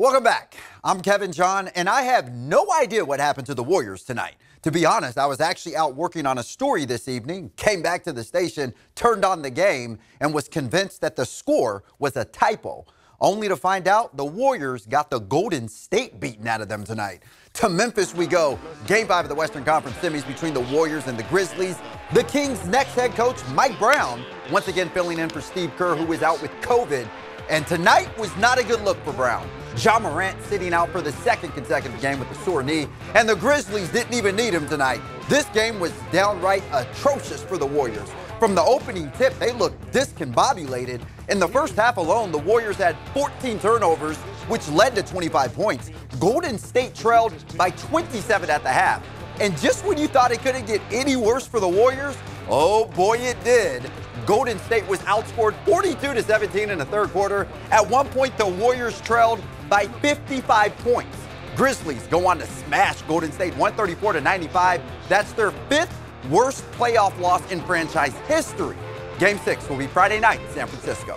Welcome back. I'm Kevin John, and I have no idea what happened to the Warriors tonight. To be honest, I was actually out working on a story this evening, came back to the station, turned on the game, and was convinced that the score was a typo. Only to find out the Warriors got the Golden State beaten out of them tonight. To Memphis we go. Game five of the Western Conference semis between the Warriors and the Grizzlies. The Kings' next head coach, Mike Brown, once again filling in for Steve Kerr, who is out with COVID. And tonight was not a good look for Brown. Ja Morant sitting out for the second consecutive game with a sore knee, and the Grizzlies didn't even need him tonight. This game was downright atrocious for the Warriors. From the opening tip, they looked discombobulated. In the first half alone, the Warriors had 14 turnovers, which led to 25 points. Golden State trailed by 27 at the half. And just when you thought it couldn't get any worse for the Warriors, oh boy, it did. Golden State was outscored 42 to 17 in the third quarter. At one point, the Warriors trailed by 55 points. Grizzlies go on to smash Golden State 134 to 95. That's their fifth worst playoff loss in franchise history. Game six will be Friday night in San Francisco.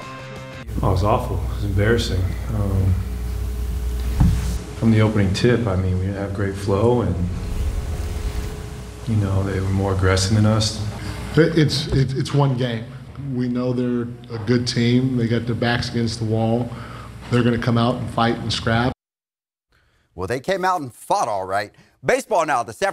Oh, it was awful. It was embarrassing. Um, from the opening tip, I mean, we didn't have great flow, and you know they were more aggressive than us. It's it's one game we know they're a good team. They got their backs against the wall. They're going to come out and fight and scrap. Well, they came out and fought all right. Baseball now. The San